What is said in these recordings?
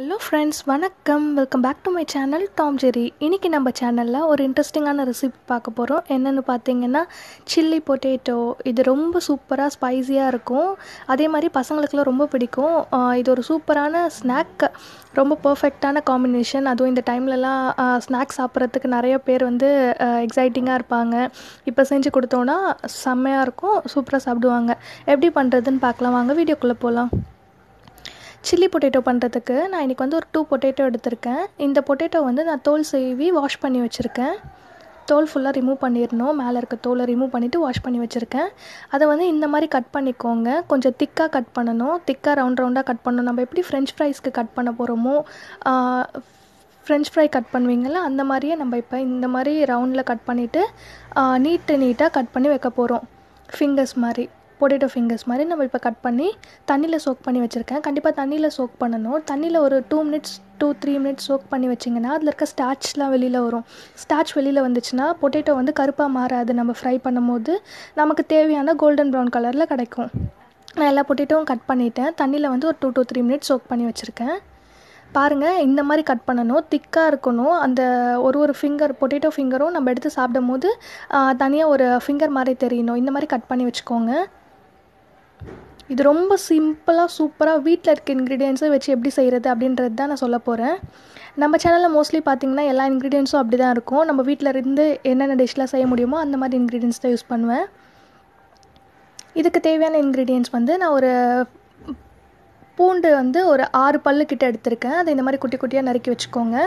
Hello friends வணக்கம். Welcome back to my channel Tom Jerry இன்றைக்கி நம்ம சேனலில் ஒரு இன்ட்ரெஸ்டிங்கான ரெசிபி பார்க்க போகிறோம் என்னென்னு பார்த்தீங்கன்னா சில்லி பொட்டேட்டோ இது ரொம்ப சூப்பராக ஸ்பைஸியாக இருக்கும். அதே மாதிரி பசங்களுக்குலாம் ரொம்ப பிடிக்கும். இது ஒரு சூப்பரான ஸ்நாக் ரொம்ப பர்ஃபெக்டான காம்பினேஷன் அதுவும் இந்த டைம்லலாம் ஸ்நாக்ஸ் சாப்பிட்றதுக்கு நிறைய பேர் வந்து எக்ஸைட்டிங்காக இருப்பாங்க. இப்போ செஞ்சு கொடுத்தோன்னா செம்மையாக இருக்கும். சூப்பராக சாப்பிடுவாங்க. எப்படி பண்ணுறதுன்னு பார்க்கலாம். வாங்க வீடியோக்குள்ளே போகலாம் சில்லி பொட்டேட்டோ பண்ணுறதுக்கு நான் இன்றைக்கி வந்து ஒரு டூ பொட்டேட்டோ எடுத்திருக்கேன். இந்த பொட்டேட்டோ வந்து நான் தோல் சீவி வாஷ் பண்ணி வச்சுருக்கேன். தோல் ஃபுல்லாக ரிமூவ் பண்ணிடணும். மேலே இருக்க தோலை ரிமூவ் பண்ணிவிட்டு வாஷ் பண்ணி வச்சுருக்கேன். அதை வந்து இந்த மாதிரி கட் பண்ணிக்கோங்க. கொஞ்சம் திக்காக கட் பண்ணணும். திக்காக ரவுண்ட் ரவுண்டாக கட் பண்ணணும். நம்ம எப்படி ஃப்ரெஞ்ச் ஃப்ரைஸ்க்கு கட் பண்ண போகிறோமோ ஃப்ரெஞ்ச் ஃப்ரை கட் பண்ணுவீங்கள்ல அந்த மாதிரியே நம்ம இப்போ இந்த மாதிரி ரவுண்டில் கட் பண்ணிவிட்டு நீட்டு நீட்டாக கட் பண்ணி வைக்க போகிறோம் ஃபிங்கர்ஸ் மாதிரி. பொட்டேட்டோ ஃபிங்கர்ஸ் மாதிரி நம்ம இப்போ கட் பண்ணி தண்ணியில் சோக் பண்ணி வச்சுருக்கேன். கண்டிப்பாக தண்ணியில் சோக் பண்ணணும். தண்ணியில் ஒரு two minutes two three minutes soak பண்ணி வச்சிங்கன்னா அதில் இருக்க ஸ்டாச்லாம் வெளியில் வரும். ஸ்டாச் வெளியில் வந்துச்சுன்னா பொட்டேட்டோ வந்து கருப்பாக மாறாது. நம்ம ஃப்ரை பண்ணும்போது நமக்கு தேவையான கோல்டன் ப்ரௌன் கலரில் கிடைக்கும். நான் எல்லா பொட்டேட்டோவும் கட் பண்ணிட்டேன். தண்ணியில் வந்து ஒரு two two three minutes soak பண்ணி வச்சுருக்கேன். பாருங்கள் இந்த மாதிரி கட் பண்ணணும். திக்காக இருக்கணும். அந்த ஒரு ஒரு ஃபிங்கர் பொட்டேட்டோ ஃபிங்கரும் நம்ம எடுத்து சாப்பிடும் போது தனியாக ஒரு ஃபிங்கர் மாதிரி தெரியணும். இந்த மாதிரி கட் பண்ணி வச்சுக்கோங்க. இது ரொம்ப சிம்பிளாக சூப்பராக வீட்டில் இருக்க இன்க்ரீடியன்ஸை வச்சு எப்படி செய்கிறது அப்படின்றது தான் நான் சொல்ல போகிறேன் நம்ம சேனலில் மோஸ்ட்லி பார்த்திங்கன்னா எல்லா இன்க்ரீடியன்ஸும் அப்படி தான் இருக்கும். நம்ம வீட்டில் இருந்து என்னென்ன டிஷ்லாம் செய்ய முடியுமோ அந்த மாதிரி இன்க்ரீடியன்ஸ் தான் யூஸ் பண்ணுவேன். இதுக்கு தேவையான இன்க்ரீடியன்ஸ் வந்து நான் ஒரு பூண்டு வந்து ஒரு ஆறு பல்லு கிட்ட எடுத்திருக்கேன். அதை இந்த மாதிரி குட்டி குட்டியாக நறுக்கி வச்சுக்கோங்க.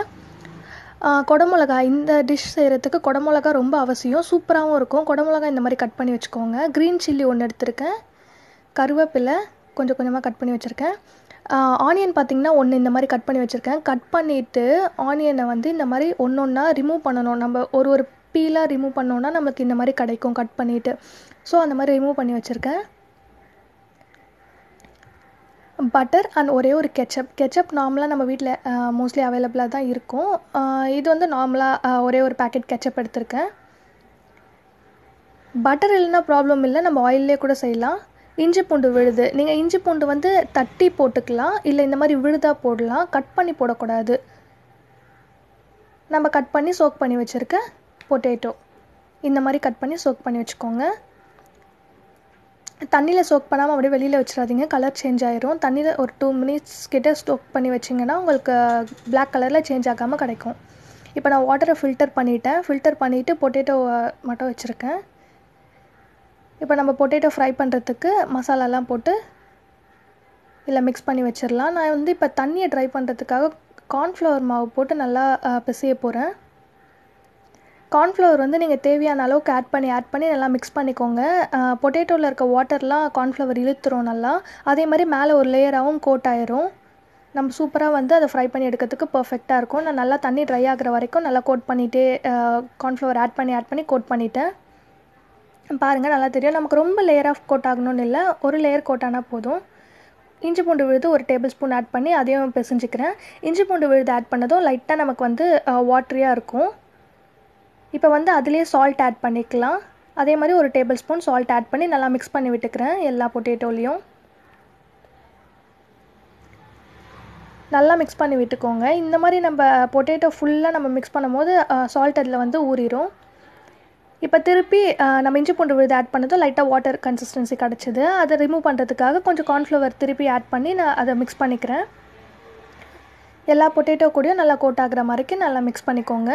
குடமிளகா இந்த டிஷ் செய்கிறதுக்கு குடமிளகா ரொம்ப அவசியம். சூப்பராகவும் இருக்கும். குடமிளகா இந்த மாதிரி கட் பண்ணி வச்சுக்கோங்க. க்ரீன் சில்லி ஒன்று எடுத்திருக்கேன். கருவேப்பிலை கொஞ்சம் கொஞ்சமாக கட் பண்ணி வச்சுருக்கேன். ஆனியன் பார்த்திங்கன்னா ஒன்று இந்த மாதிரி கட் பண்ணி வச்சுருக்கேன். கட் பண்ணிவிட்டு ஆனியனை வந்து இந்த மாதிரி ஒன்று ஒன்றா ரிமூவ் பண்ணணும். நம்ம ஒரு ஒரு பீலாக ரிமூவ் பண்ணோன்னா நமக்கு இந்த மாதிரி கிடைக்கும் கட் பண்ணிவிட்டு ஸோ அந்த மாதிரி ரிமூவ் பண்ணி வச்சுருக்கேன். பட்டர் அண்ட் ஒரே ஒரு கெச்சப் கெச்சப் நார்மலாக நம்ம வீட்டில் மோஸ்ட்லி அவைலபிளாக தான் இருக்கும். இது வந்து நார்மலாக ஒரே ஒரு பேக்கெட் கெச்சப் எடுத்திருக்கேன். பட்டர் இல்லைன்னா ப்ராப்ளம் இல்லை. நம்ம ஆயிலே கூட செய்யலாம். இஞ்சி பூண்டு விழுது. நீங்கள் இஞ்சி பூண்டு வந்து தட்டி போட்டுக்கலாம். இல்லை இந்த மாதிரி விழுதாக போடலாம். கட் பண்ணி போடக்கூடாது. நம்ம கட் பண்ணி சோக் பண்ணி வச்சுருக்க பொட்டேட்டோ இந்த மாதிரி கட் பண்ணி சோக் பண்ணி வச்சுக்கோங்க. தண்ணியில் சோக் பண்ணாமல் அப்படியே வெளியில் வச்சிடாதீங்க. கலர் சேஞ்ச் ஆயிரும். தண்ணியில் ஒரு டூ மினிட்ஸ் கிட்டே ஸ்டோக் பண்ணி வச்சிங்கன்னா உங்களுக்கு பிளாக் கலரில் சேஞ்ச் ஆகாமல் கிடைக்கும். இப்போ நான் வாட்டரை ஃபில்டர் பண்ணிவிட்டேன் ஃபில்டர் பண்ணிவிட்டு பொட்டேட்டோ மட்டும் வச்சுருக்கேன். இப்போ நம்ம பொட்டேட்டோ ஃப்ரை பண்ணுறதுக்கு மசாலாலாம் போட்டு இதில் மிக்ஸ் பண்ணி வச்சிடலாம். நான் வந்து இப்போ தண்ணியை ட்ரை பண்ணுறதுக்காக கார்ன்ஃப்ளவர் மாவு போட்டு நல்லா பிசைய போகிறேன் கார்ன்ஃப்ளவர் வந்து நீங்கள் தேவையான அளவுக்கு ஆட் பண்ணி ஆட் பண்ணி நல்லா மிக்ஸ் பண்ணிக்கோங்க. பொட்டேட்டோவில் இருக்க வாட்டர்லாம் கார்ன்ஃப்ளவர் இழுத்துரும் நல்லா. அதே மாதிரி மேலே ஒரு லேயராகவும் கோட் ஆயிரும். நம்ம சூப்பராக வந்து அதை ஃப்ரை பண்ணி எடுக்கிறதுக்கு பர்ஃபெக்டாக இருக்கும். நான் நல்லா தண்ணி ட்ரை ஆகிற வரைக்கும் நல்லா கோட் பண்ணிவிட்டு கார்ன்ஃப்ளவர் ஆட் பண்ணி ஆட் பண்ணி கோட் பண்ணிவிட்டேன் பாருங்கள் நல்லா தெரியும். நமக்கு ரொம்ப லேயர் ஆஃப் கோட் ஆகணும்னு இல்லை. ஒரு லேயர் கோட் ஆனால் போதும். இஞ்சி பூண்டு விழுது ஒரு டேபிள் ஸ்பூன் ஆட் பண்ணி அதையும் பிசைஞ்சிக்கிறேன். இஞ்சி பூண்டு விழுது ஆட் பண்ணதும் லைட்டாக நமக்கு வந்து வாட்ரியாக இருக்கும். இப்போ வந்து அதுலேயே சால்ட் ஆட் பண்ணிக்கலாம். அதே மாதிரி ஒரு டேபிள் ஸ்பூன் சால்ட் ஆட் பண்ணி நல்லா மிக்ஸ் பண்ணி விட்டுக்கிறேன் எல்லா பொட்டேட்டோலையும் நல்லா மிக்ஸ் பண்ணி விட்டுக்கோங்க. இந்த மாதிரி நம்ம பொட்டேட்டோ ஃபுல்லாக நம்ம மிக்ஸ் பண்ணும்போது சால்ட் அதில் வந்து ஊறிடும் இப்போ திருப்பி நம்ம இஞ்சி பூண்டு விழுது ஆட் பண்ணதும் லைட்டாக வாட்டர் கன்சிஸ்டன்சி கிடச்சிது. அதை ரிமூவ் பண்ணுறதுக்காக கொஞ்சம் கார்ன்ஃப்ளவர் திருப்பி ஆட் பண்ணி நான் அதை மிக்ஸ் பண்ணிக்கிறேன். எல்லா பொட்டேட்டோ கூடயும் நல்லா கோட் ஆகிற மாதிரிக்கு நல்லா மிக்ஸ் பண்ணிக்கோங்க.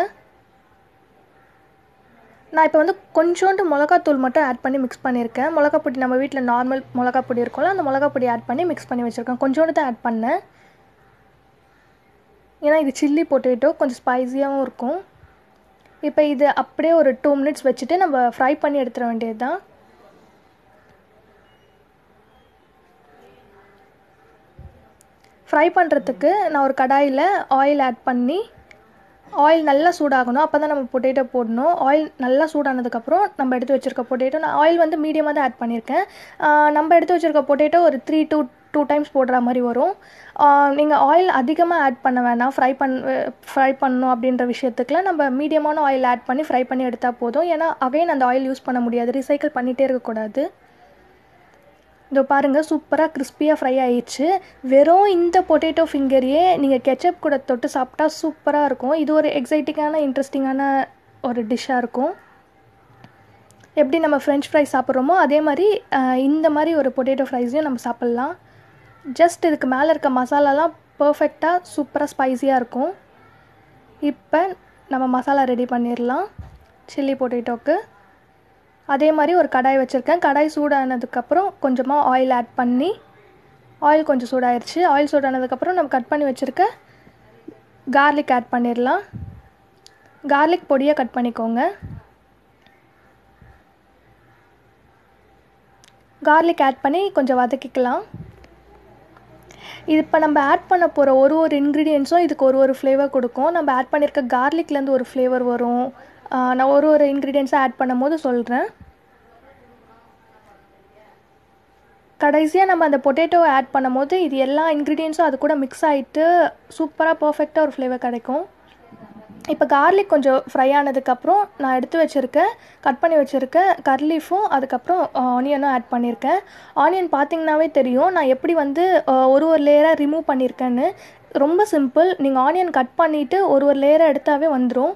நான் இப்போ வந்து கொஞ்சோண்டு மிளகாத்தூள் மட்டும் ஆட் பண்ணி மிக்ஸ் பண்ணியிருக்கேன். மிளகா பொடி நம்ம வீட்டில் நார்மல் மிளகா பொடி இருக்கோம்ல அந்த மிளகா பொடி ஆட் பண்ணி மிக்ஸ் பண்ணி வச்சுருக்கேன். கொஞ்சோண்டு தான் ஆட் பண்ணேன். ஏன்னா இது சில்லி பொட்டேட்டோ கொஞ்சம் ஸ்பைஸியாகவும் இருக்கும். இப்போ இது அப்படியே ஒரு டூ மினிட்ஸ் வச்சுட்டு நம்ம ஃப்ரை பண்ணி எடுத்துட வேண்டியது தான் ஃப்ரை பண்ணுறதுக்கு நான் ஒரு கடாயில் ஆயில் ஆட் பண்ணி ஆயில் நல்லா சூடாகணும். அப்போ தான் நம்ம பொட்டேட்டோ போடணும். ஆயில் நல்லா சூடானதுக்கப்புறம் நம்ம எடுத்து வச்சுருக்க பொட்டேட்டோ நான் ஆயில் வந்து மீடியமாக தான் ஆட் பண்ணியிருக்கேன் நம்ம எடுத்து வச்சுருக்க பொட்டேட்டோ ஒரு த்ரீ டூ டூ டைம்ஸ் போடுற மாதிரி வரும். நீங்கள் ஆயில் அதிகமாக ஆட் பண்ண வேணாம். ஃப்ரை பண் ஃப்ரை பண்ணணும் அப்படின்ற விஷயத்துக்குலாம் நம்ம மீடியமான ஆயில் ஆட் பண்ணி ஃப்ரை பண்ணி எடுத்தால் போதும். ஏன்னா அகைன் அந்த ஆயில் யூஸ் பண்ண முடியாது. ரீசைக்கிள் பண்ணிகிட்டே இருக்கக்கூடாது. இதோ பாருங்கள் சூப்பராக கிறிஸ்பியாக ஃப்ரை ஆயிடுச்சு. வெறும் இந்த பொட்டேட்டோ ஃபிங்கரையே நீங்கள் கெச்சப் கூட தொட்டு சாப்பிட்டா சூப்பராக இருக்கும். இது ஒரு எக்ஸைட்டிங்கான இன்ட்ரெஸ்டிங்கான ஒரு டிஷ்ஷாக இருக்கும். எப்படி நம்ம ஃப்ரெஞ்ச் ஃப்ரை சாப்பிட்றோமோ அதே மாதிரி இந்த மாதிரி ஒரு பொட்டேட்டோ ஃப்ரைஸையும் நம்ம சாப்பிட்லாம். ஜஸ்ட் இதுக்கு மேலே இருக்க மசாலாலாம் பர்ஃபெக்டாக சூப்பராக ஸ்பைஸியாக இருக்கும். இப்போ நம்ம மசாலா ரெடி பண்ணிடலாம் சில்லி பொட்டேட்டோக்கு அதே மாதிரி ஒரு கடாய் வச்சுருக்கேன். கடாய் சூடானதுக்கப்புறம் கொஞ்சமாக ஆயில் ஆட் பண்ணி ஆயில் கொஞ்சம் சூடாயிருச்சு. ஆயில் சூடானதுக்கப்புறம் நம்ம கட் பண்ணி வச்சுருக்க கார்லிக் ஆட் பண்ணிடலாம் கார்லிக் பொடியை கட் பண்ணிக்கோங்க. கார்லிக் ஆட் பண்ணி கொஞ்சம் வதக்கிக்கலாம். இது இப்போ நம்ம ஆட் பண்ண போகிற ஒரு ஒரு இன்க்ரீடியன்ஸும் இதுக்கு ஒரு ஒரு ஃப்ளேவர் கொடுக்கும். நம்ம ஆட் பண்ணியிருக்க கார்லிக்லேருந்து ஒரு ஃப்ளேவர் வரும். நான் ஒரு ஒரு இன்க்ரீடியன்ஸாக ஆட் பண்ணும்போது சொல்கிறேன் கடைசியாக நம்ம அந்த பொட்டேட்டோவை ஆட் பண்ணும்போது இது எல்லா இன்க்ரீடியன்ஸும் அது கூட மிக்ஸ் ஆகிட்டு சூப்பராக பர்ஃபெக்டாக ஒரு ஃப்ளேவர் கிடைக்கும். இப்போ கார்லிக் கொஞ்சம் ஃப்ரை ஆனதுக்கப்புறம் நான் எடுத்து வச்சுருக்கேன் கட் பண்ணி வச்சுருக்கேன் கர்லீஃபும் அதுக்கப்புறம் ஆனியனும் ஆட் பண்ணியிருக்கேன் ஆனியன் பார்த்திங்கனாவே தெரியும் நான் எப்படி வந்து ஒரு ஒரு லேயராக ரிமூவ் பண்ணியிருக்கேன்னு ரொம்ப சிம்பிள் நீங்கள் ஆனியன் கட் பண்ணிவிட்டு ஒரு ஒரு லேயராக எடுத்தாவே வந்துடும்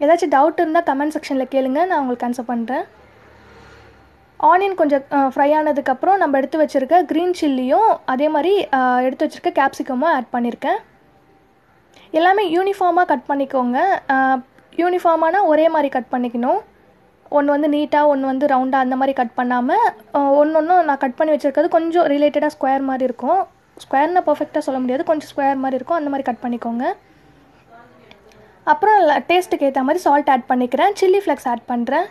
ஏதாச்சும் டவுட் இருந்தால் கமெண்ட் செக்ஷனில் கேளுங்க நான் உங்களுக்கு ஆன்சர் பண்ணுறேன் ஆனியன் கொஞ்சம் ஃப்ரை ஆனதுக்கப்புறம் நம்ம எடுத்து வச்சுருக்க க்ரீன் சில்லியும் அதே மாதிரி எடுத்து வச்சுருக்க கேப்சிகமும் ஆட் பண்ணியிருக்கேன் எல்லாமே யூனிஃபார்மாக கட் பண்ணிக்கோங்க. யூனிஃபார்மானால் ஒரே மாதிரி கட் பண்ணிக்கணும். ஒன்று வந்து நீட்டாக ஒன்று வந்து ரவுண்டாக அந்த மாதிரி கட் பண்ணாமல் ஒன்று ஒன்றும் நான் கட் பண்ணி வச்சுருக்கிறது கொஞ்சம் ரிலேட்டடாக ஸ்கொயர் மாதிரி இருக்கும். ஸ்கொயர்னால் பர்ஃபெக்டாக சொல்ல முடியாது. கொஞ்சம் ஸ்கொயர் மாதிரி இருக்கும். அந்த மாதிரி கட் பண்ணிக்கோங்க. அப்புறம் டேஸ்ட்டுக்கு ஏற்ற மாதிரி சால்ட் ஆட் பண்ணிக்கிறேன். சில்லி ஃப்ளெக்ஸ் ஆட் பண்ணுறேன்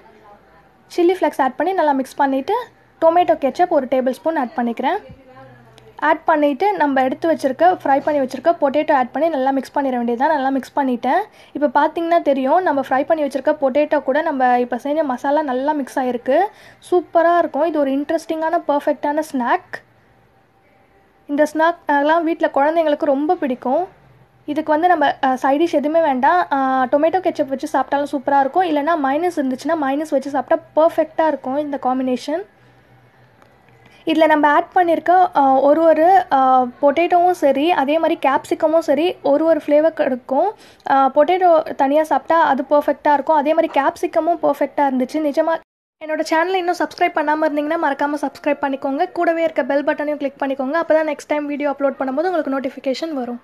சில்லி ஃப்ளெக்ஸ் ஆட் பண்ணி நல்லா மிக்ஸ் பண்ணிவிட்டு டொமேட்டோ கெச்சப் ஒரு டேபிள் ஸ்பூன் ஆட் பண்ணிக்கிறேன். ஆட் பண்ணிவிட்டு நம்ம எடுத்து வச்சுருக்க ஃப்ரை பண்ணி வச்சுருக்க பொட்டேட்டோ ஆட் பண்ணி நல்லா மிக்ஸ் பண்ணிட வேண்டியதுதான் நல்லா மிக்ஸ் பண்ணிட்டேன். இப்போ பார்த்தீங்கன்னா தெரியும் நம்ம ஃப்ரை பண்ணி வச்சுருக்க பொட்டேட்டோ கூட நம்ம இப்போ செஞ்ச மசாலா நல்லா மிக்ஸ் ஆகிருக்கு சூப்பராக இருக்கும். இது ஒரு இன்ட்ரெஸ்டிங்கான பர்ஃபெக்டான ஸ்நாக் இந்த ஸ்நாக் அதெல்லாம் வீட்டில் குழந்தைங்களுக்கு ரொம்ப பிடிக்கும். இதுக்கு வந்து நம்ம சைடிஷ் எதுவுமே வேண்டாம். டொமேட்டோ கெச்சப் வச்சு சாப்பிட்டாலும் சூப்பராக இருக்கும். இல்லைனா மைனஸ் இருந்துச்சுன்னா மைனஸ் வச்சு சாப்பிட்டா பர்ஃபெக்டாக இருக்கும் இந்த காம்பினேஷன் இதில் நம்ம ஆட் பண்ணியிருக்க ஒரு ஒரு பொட்டேட்டோவும் சரி அதே மாதிரி கேப்சிகமும் சரி ஒரு ஒரு ஃப்ளேவர் இருக்கும். பொட்டேட்டோ தனியாக சாப்பிட்டா அது பர்ஃபெக்டாக இருக்கும். அதே மாதிரி கேப்சிகமும் பர்ஃபெக்டாக இருந்துச்சு. நிஜமாக என்னோட சேனலை இன்னும் சப்ஸ்கிரைப் பண்ணாமல் இருந்தீங்கன்னா மறக்காமல் சப்ஸ்கிரைப் பண்ணிக்கோங்க. கூடவே இருக்க பெல் பட்டனையும் கிளிக் பண்ணிக்கோங்க. அப்போ தான் நெக்ஸ்ட் டைம் வீடியோ அப்லோட் பண்ணும்போது உங்களுக்கு நோட்டிஃபிகேஷன் வரும்.